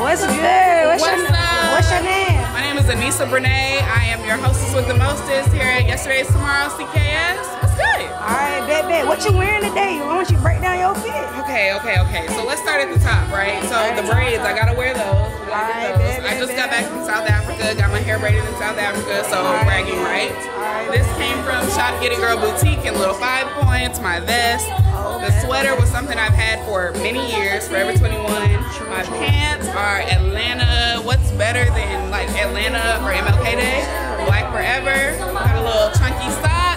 What's good? What's, What's your, up? what's your name? My name is Anisa Brenee. I am your hostess with the mostest here at Yesterday's Tomorrow CKS. What's good? All right, bet, bet. What you wearing today? Why don't you break down your fit? Okay, okay, okay. So let's start at the top, right? So the braids, I gotta wear those. Gotta those. bet, I just bet, got back from South Africa, got my hair braided in South Africa, so bragging rights. This came from Shop Get It Girl Boutique in Little Five Points, my vest. The sweater was something I've had for many years, Forever 21. My pants are Atlanta. What's better than like Atlanta or MLK Day? Black Forever. Got a little chunky sock.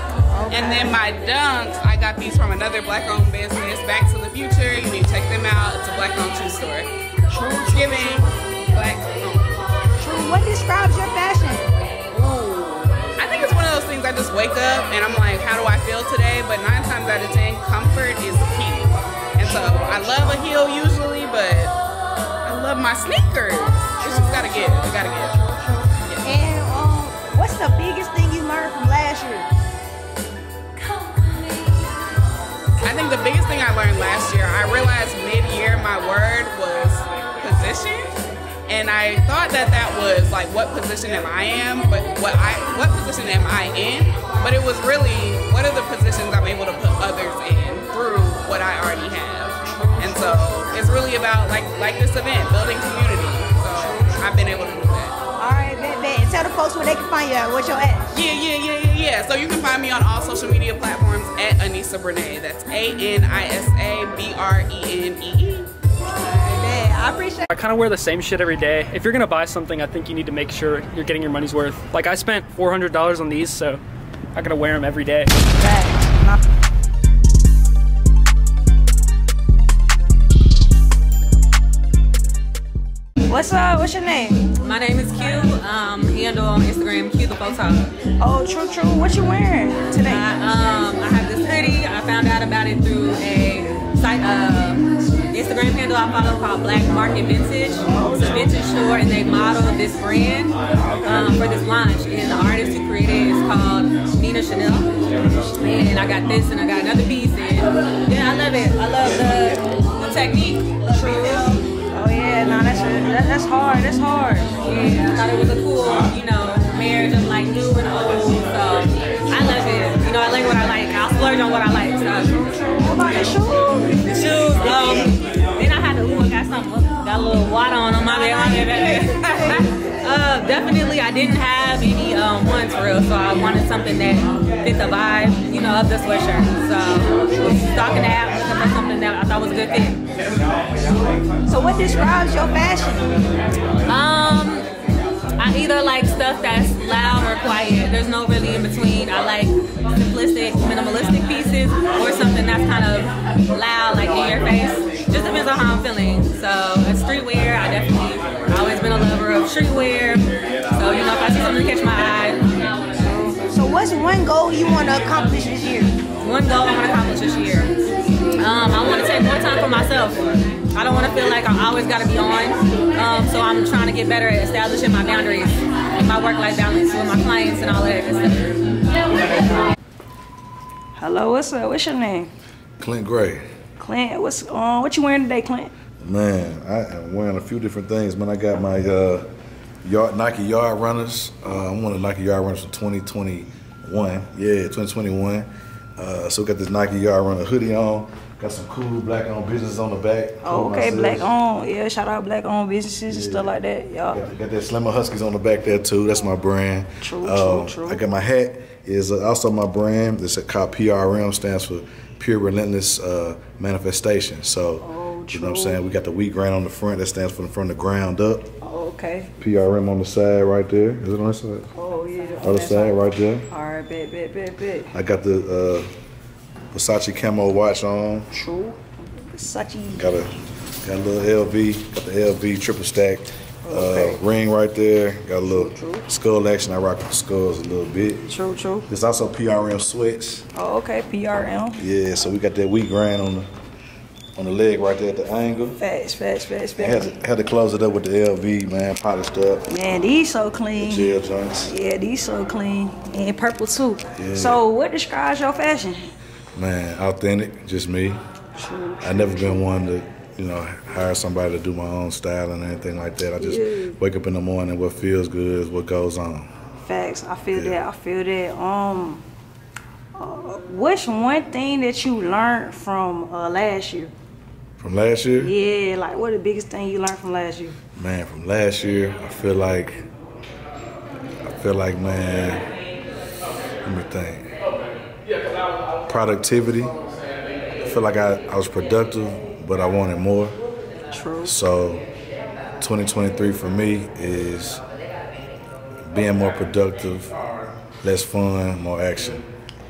And then my dunks, I got these from another black owned business, Back to the Future. You need to check them out. It's a black owned shoe store. It's giving black. True. What describes your fashion? Ooh. I think it's one of those things I just wake up and I'm like, how do I feel today? But nine times out of ten, comfort is key. And so I love a heel usually, but I love my sneakers. It's just gotta give. I gotta give. And um, what's the biggest thing you learned from last year? I think the biggest thing I learned last year, I realized mid-year my word was position. And I thought that that was like what position am I in, but what I what position am I in? But it was really what are the positions I'm able to put others in through what I already have. And so it's really about like like this event, building community. So I've been able to do that. All right, bet, bet. And tell the folks where they can find you at. What's your at? Yeah, yeah, yeah, yeah, yeah. So you can find me on all social media platforms at Anisa Brenee. That's A N I S A B R E N E E. Bet. I appreciate I kind of wear the same shit every day. If you're gonna buy something, I think you need to make sure you're getting your money's worth. Like I spent $400 on these, so I gotta wear them every day. What's up? What's your name? My name is Q. Um, handle on Instagram Q the Photo. Oh, true, true. What you wearing today? I, um, I have this hoodie. I found out about it through a site, uh, Instagram handle I follow called Black Market Vintage. It's a vintage store, and they modeled this brand um, for this launch. And the artist who created it is called Nina Chanel. And I got this, and I got another piece, and yeah, I love it. I love the, the technique. That, that's hard. That's hard. Yeah, I thought it was a cool, you know, marriage of like new and old. So I love it. You know, I like what I like. I'll splurge on what I like. So What about the shoes? shoes, um, then I had to, ooh, I got something, got a little water on on my bed, definitely, I didn't have any um, ones for real, so I wanted something that fit the vibe, you know, of the sweatshirt. So was stalking the app, looking for something that I thought was a good fit. So what describes your fashion? Um, I either like stuff that's loud or quiet. There's no really in between. I like simplistic, minimalistic pieces or something that's kind of loud, like in your face. Just depends on how I'm feeling. So, streetwear, I definitely been a lover of streetwear. So, you know, if I see something to catch my eye, So what's one goal you want to accomplish this year? one goal I want to accomplish this year. Um, I want to take more time for myself. I don't want to feel like I always got to be on. Um, so I'm trying to get better at establishing my boundaries and my work-life balance with my clients and all that good stuff. Hello, what's up? What's your name? Clint Gray. Clint. What's uh, what you wearing today, Clint? Man, I am wearing a few different things. Man, I got my uh, yard, Nike Yard Runners. Uh, I'm one of the Nike Yard Runners for 2021. Yeah, 2021. Uh, so we got this Nike Yard Runner hoodie on. Got some cool black owned businesses on the back. Oh, okay, myself. black owned. Yeah, shout out black owned businesses and stuff like that. Y'all. Got, got that Slim & Husky's on the back there too. That's my brand. True, Uh, true, true. I got my hat is uh, also my brand. It's called PRM, stands for Pure Relentless uh, Manifestation. So, Oh, you know what I'm saying? We got the wheat grain on the front. That stands for from the ground up. Oh, okay. PRM on the side right there. Is it on the side? Oh yeah. Other side right there. All right, bet, bet, bet, bet. I got the uh, Versace camo watch on. True. Versace. Got a got a little LV. Got the LV triple stack. Okay. Uh, ring right there. Got a little True, true. skull action. I rock with the skulls a little bit. True, true. There's also PRM sweats. Oh, okay. PRM. Yeah, so we got that wheat grain on the on the leg right there at the angle. Facts, facts, facts, I had facts. to, had to close it up with the LV, man, polished up. Man, these so clean. The gel joints. Yeah, these so clean. And purple too. Yeah. So what describes your fashion? Man, authentic, just me. True, I never been one to you know, hire somebody to do my own style and anything like that. I just wake up in the morning. What feels good is what goes on. Facts. I feel Yeah. that. I feel that. Um, uh, what's one thing that you learned from uh, last year? From last year, Yeah, like what the biggest thing you learned from last year? man, from last year, I feel like, I feel like, man, let me think. Productivity. I feel like I, I was productive, but I wanted more. True. So 2023 for me is being more productive, less fun, more action.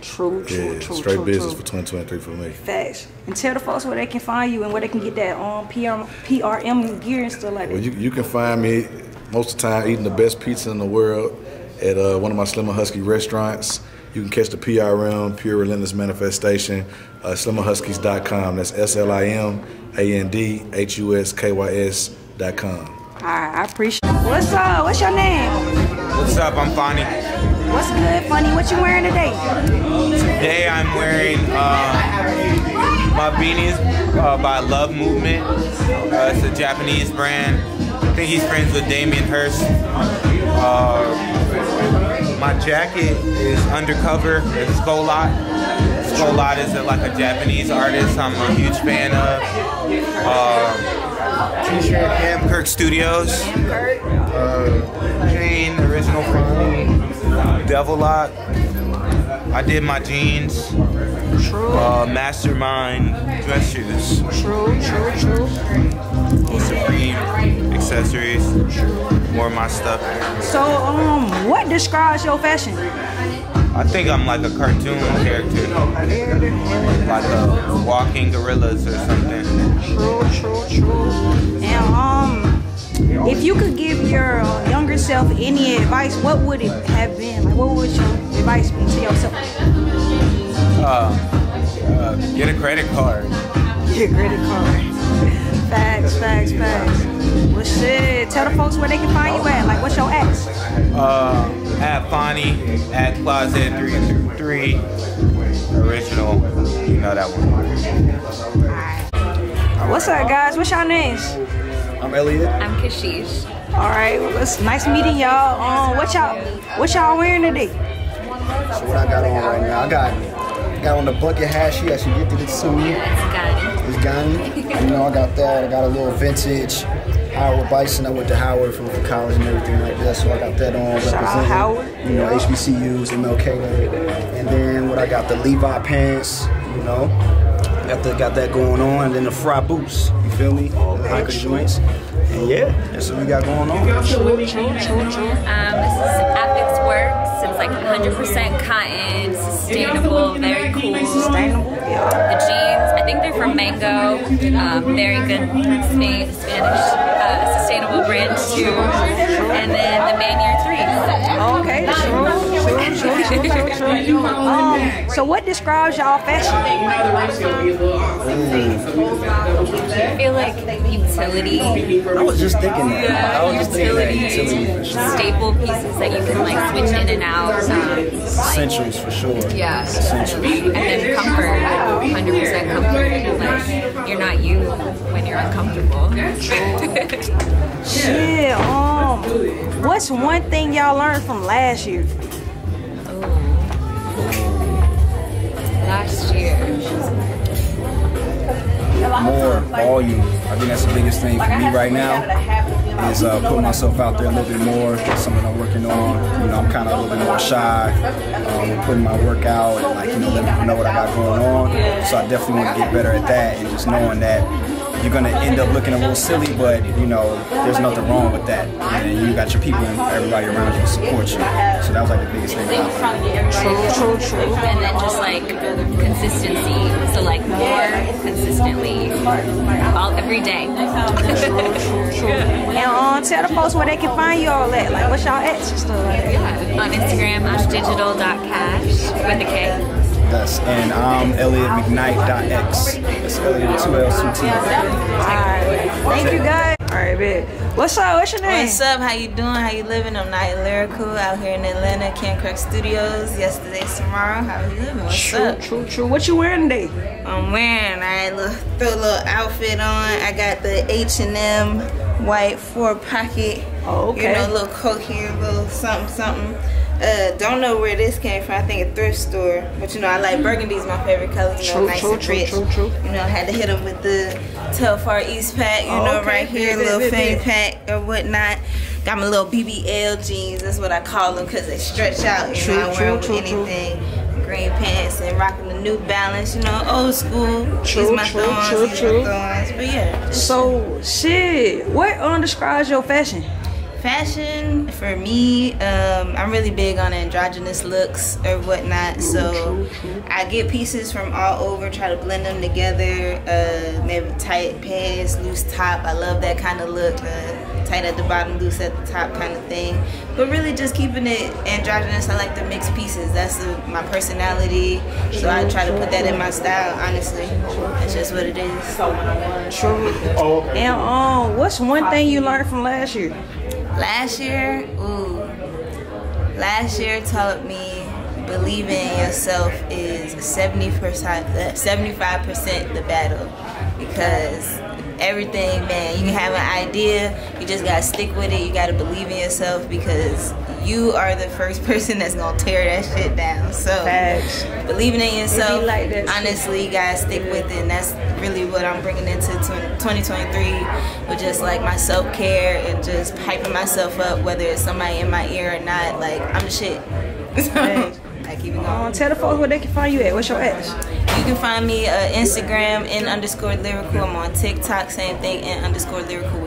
True, true, Yeah, true, straight true, business true. for 2023 for me. Facts. And tell the folks where they can find you and where they can get that um PRM, PRM gear and stuff like that. Well, that. you, you can find me most of the time eating the best pizza in the world at uh, one of my Slim & Husky restaurants. You can catch the PRM, Pure Relentless Manifestation, uh, slimandhuskys.com. That's S L I M A N D H U S K Y S.com. Alright, I appreciate What's up? What's your name? What's up? I'm Fauni. What's good, Fauni? What you wearing today? Today I'm wearing uh, my beanies uh, by Love Movement. Uh, it's a Japanese brand. I think he's friends with Damien Hirst. Uh, my jacket is undercover. It's Skolot. Skolot is a, like a Japanese artist I'm a huge fan of. T-shirt, Cam Kirk Studios. Uh, Jane, original Fauni. Devil Lock. I did my jeans. True, Uh, Mastermind dress shoes. true, true, true. Supreme accessories. More of my stuff. So, um, what describes your fashion? I think I'm like a cartoon character. Like a walking gorillas or something. True, true, true. And um, if you could give your uh, younger self any advice, what would it have been? Like, what would your advice be to yourself? Uh, get a credit card. Get a credit card. Facts, facts, facts. Well, shit. Tell the folks where they can find you at. Like, what's your ex? Uh, at Fauni, at Closet 333. Original. You know that one. What's up, guys? What's your names? I'm Elliott. I'm Kashish. All right. Well, it's nice meeting y'all. Um, what y'all, what y'all wearing today? So what I got on right now, I got got on the bucket hat. She actually gifted it to me. It's Ganni. It's Ganni. You know, I got that. I got a little vintage Howard Bison. I went to Howard for, for college and everything like that, so I got that on. Shout out representing, Howard. You know, HBCUs, MLK. And then what I got the Levi pants. You know, got the, got that going on. And then the Frye boots. You feel me? All the hiker joints. And yeah, that's what we got going on. Um, this is Apix Works. It's like 100% cotton, sustainable, very cool. Sustainable. The jeans, I think they're from Mango. Um, very good Spain, Spanish, uh, sustainable brand too. And then the Manier 3. Okay. True. True. True. True. True. True. Um. So, what describes y'all fashion? I feel like utility. I was just thinking that. I was just thinking that utility sure. staple pieces that you can like switch in and out. Um, Essentials for sure. yeah. Essentials. And then comfort, 100% comfort. Like, you're not you when you're uncomfortable. Yeah. Um. What's one thing y'all learned from last year? Last year. more volume. I think that's the biggest thing for me right now is uh, put myself out there a little bit more. Something I'm working on. You know, I'm kind of a little bit more shy um, putting my work out and like you know letting people know what I got going on. So I definitely want to get better at that and just knowing that you're gonna end up looking a little silly, but you know there's nothing wrong with that. And you got your people and everybody around you to support you. So that was like the biggest thing. that I learned. True, true, true. And then just like consistency. So like more consistently, all every day. And um, tell the folks where they can find y'all at. Like, what's y'all at and stuff like that. On Instagram, ashdigital.cash with a K. That's and I'm Elliott McKnight.x. That's Elliott two L two T. All right. Thank you, guys. All right. right. What's up? What's your name? What's up? How you doing? How you living? I'm Niah Lyrical out here in Atlanta, Cam Kirk Studios. Yesterday's tomorrow. How you living? What's true, up? True, true. What you wearing today? I'm wearing. I look, throw a little outfit on. I got the H&M white four pocket. Oh, okay. You know, little coat here, little something, something. Uh, don't know where this came from. I think a thrift store. But you know, I like burgundy's my favorite color. You know, True, nice true, and rich. true, true. You know, I had to hit them with the Telfar Eastpak. You Oh, know, okay. right here, Bit, little fanny pack or whatnot. Got my little BBL jeans. That's what I call them because they stretch out. You True, know, I wear them with anything. Green pants and rocking the New Balance. You know, old school. True, These my true, thorns. true, true. my thorns. But yeah. So, shit. What um, describes your fashion? Fashion for me, um, I'm really big on androgynous looks or whatnot. So I get pieces from all over, try to blend them together. Uh, maybe tight pants, loose top. I love that kind of look. Uh, tight at the bottom, loose at the top kind of thing. But really just keeping it androgynous. I like to mix pieces. That's the, my personality. So I try to put that in my style, honestly. That's just what it is. True. And um, what's one thing you learned from last year? Last year, ooh, last year taught me believing in yourself is 70%, 75% the battle. Because everything, man, you can have an idea, you just gotta stick with it, you gotta believe in yourself because you are the first person that's gonna tear that shit down. So, Facts. believing in yourself, like honestly, you gotta stick with it, and that's really what I'm bringing into 2023 with just like my self care and just hyping myself up, whether it's somebody in my ear or not. Like, I'm the shit. Facts. I keep it going. Um, tell the folks where they can find you at. What's your address? You can find me uh, Instagram in underscore lyrical. I'm on TikTok, same thing, in underscore lyrical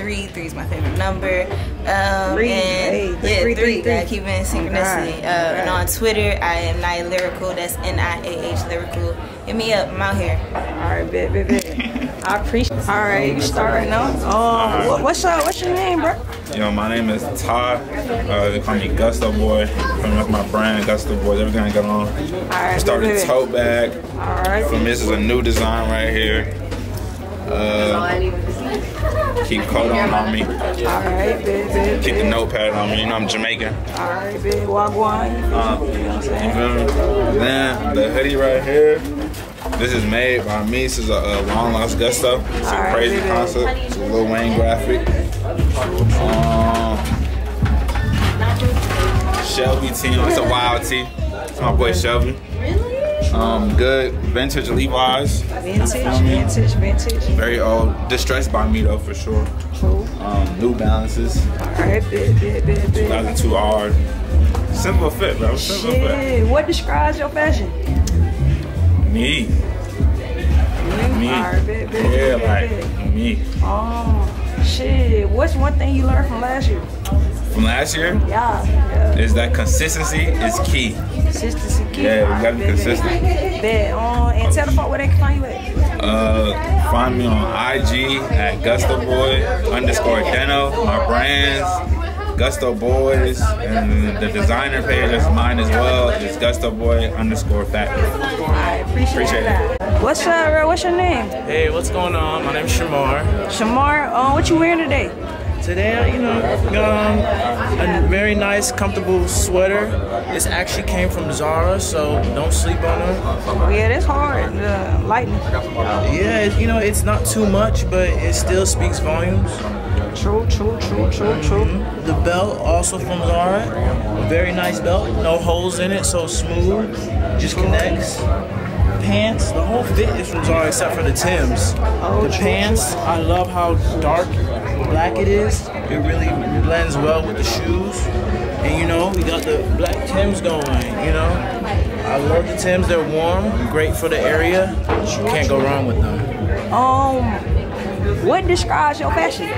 three. Three is my favorite number. Um, Three, and hey, yeah, three, three. three, three. Gotta keep it in synchronicity. Alright, Uh, and on Twitter, I am Niah Lyrical. That's N I A H Lyrical. Hit me up. I'm out here. All right, bet, bet, bet. I appreciate. All right, you start right now. Um, what, what's up? What's your name, bro? Yo, my name is Todd. Uh, they call me Gusto Boy. From that's my brand, Gusto Boy. Everything I got on. All right, Started bet, a tote bag. All right. From this is a new design right here. Uh, keep coat on on me. All right, Keep the notepad on me. You know I'm Jamaican. All right, bet. Wagwan. Uh, You know what I'm saying? Then the hoodie right here. This is made by me. This is a, a long lost gusto. It's a crazy baby. concept. It's a Lil Wayne graphic. Um, Shelby tee. It's a wild tee. It's my boy Shelby. Um, good vintage Levi's. Vintage, vintage, vintage. Very old. Distressed by me though for sure. True. Um, New Balances. All right, bet, bet. 2002 R. Simple fit, bro. Simple fit. Shit, what describes your fashion? Me. Me. Bet, bet, Yeah, bet, like me. Oh, shit. What's one thing you learned from last year? From last year Yeah, yeah. is that consistency is key. Consistency key. Yeah, you gotta be bet, bet. consistent. Bet. Um, and tell the folk where they can find you at. Uh, find me on IG at Gusto Boy underscore Deno. My brands, Gusto Boys, and the designer page is mine as well. It's Gusto Boy underscore Factory. I appreciate, Appreciate that. What's up, bro? What's your name? Hey, what's going on? My name's Shamar. Shamar. Um, what you wearing today? Today, you know, um, a very nice, comfortable sweater. This actually came from Zara, so don't sleep on them. Oh, yeah, it's hard. the lightning. Yeah, it- you know, it's not too much, but it still speaks volumes. True, true, true, true, true. The belt also from Zara. Very nice belt. No holes in it, so smooth. Just connects. Pants, the whole fit is from Zara except for the Tims. The pants, I love how dark black it is. It really blends well with the shoes. And you know, we got the black Tims going, you know. I love the Tims, they're warm, great for the area. You can't go wrong with them. Um, what describes your fashion?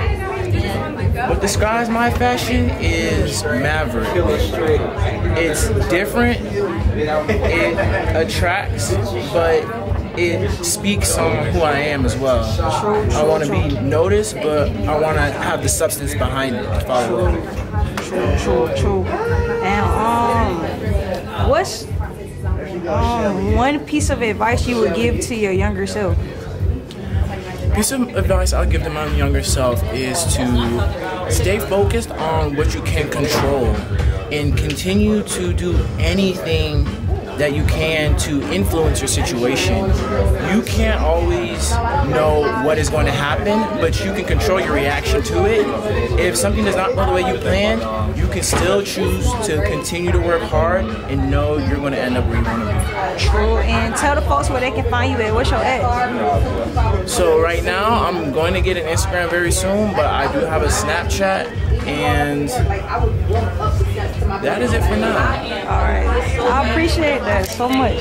What describes my fashion is maverick. It's different, it attracts, but it speaks on who I am as well. I want to be noticed, but I want to have the substance behind it to follow it. True, true, true. And um, what's um one piece of advice you would give to your younger self? piece of advice I'll give to my younger self is to stay focused on what you can control and continue to do anything that you can to influence your situation. You can't always know what is going to happen, but you can control your reaction to it. If something does not go the way you planned, you can still choose to continue to work hard and know you're going to end up where you want to be. True. And tell the folks where they can find you at. What's your ad? So right now, I'm going to get an Instagram very soon, but I do have a Snapchat, and that is it for now. All right. I appreciate that so much.